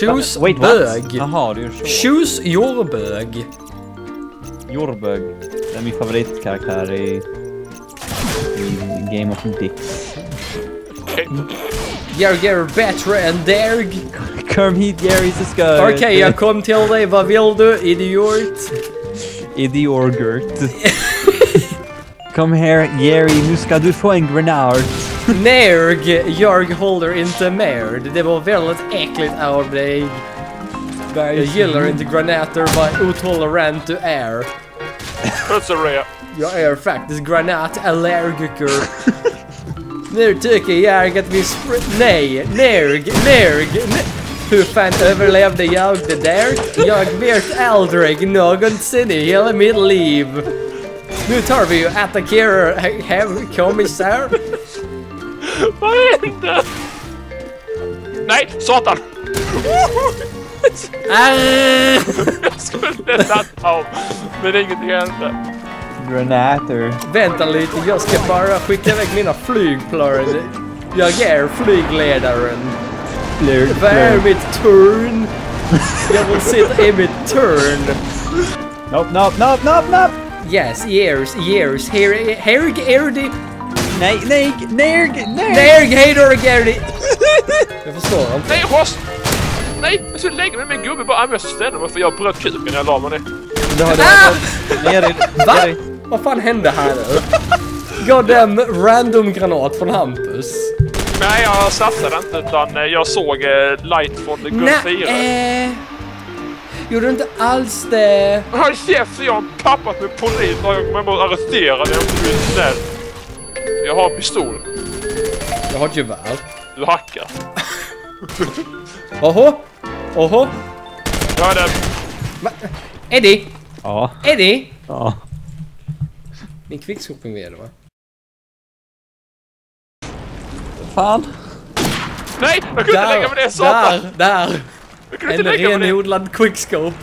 Choose Wait, what? bög. Jaha, det är ju så. Choose your bög. Jorbög. Det är min favoritkaraktär i, i Game of Dicks. You're getting better and derg. Come hit Gary så ska Okej, jag kom till dig. Vad vill du, idiot? Idiorgurt. Kom här Gary, nu ska du få en granat. Nerg, jag håller inte med. Det var väldigt äckligt av dig. Jag gillar inte granater, var otolerant du är. Jag är faktiskt granatallergiker. nu tycker jag att vi Nej, Nerg, Nerg, ne- Hur fan överlevde jag det där? Jag vet aldrig någonsin i hela mitt liv. Nu tar vi och attackerar he- he- kommissar. Vad hände? Nej, satan! Ah! Jag skulle ladda om, men ingenting hände. Granater. Vänta lite, jag ska bara skicka iväg mina flygplan. Jag är flygledaren. Vad är mitt turn? Jag vill sitta i mitt turn. Nope, nope, nope, nope, nope! Yes, years, years. Here, here det. Nej, nej, nej, nej! Nej, hej då Gary. Jag förstår inte. Nej, host! Nej, jag skulle lägga mig med en gubbe bara. Jag måste ställa mig för jag bröt kuken när jag la mig ner. Du har Ah! det. Gary, Va? Gary. Vad fan hände här nu? Gav dem random granat från Hampus. Nej, jag satsade inte utan eh, jag såg eh, light från Gun 4. Nej. eh, Gjorde du inte alls det? Håll käften, jag har pappat med polis och jag kommer att arrestera dig om du är snäll. Jag har pistol. Jag har ett gevär. Du hackar. Oho! Oho! Jag den. Va? Eddie! Ja, Eddie! ja. Din kvickshopping är det va? Fan. Nej, jag kunde inte lägga mig ner satan! där, där! Jag kunde En inte lägga mig ner. renodlad quickscope.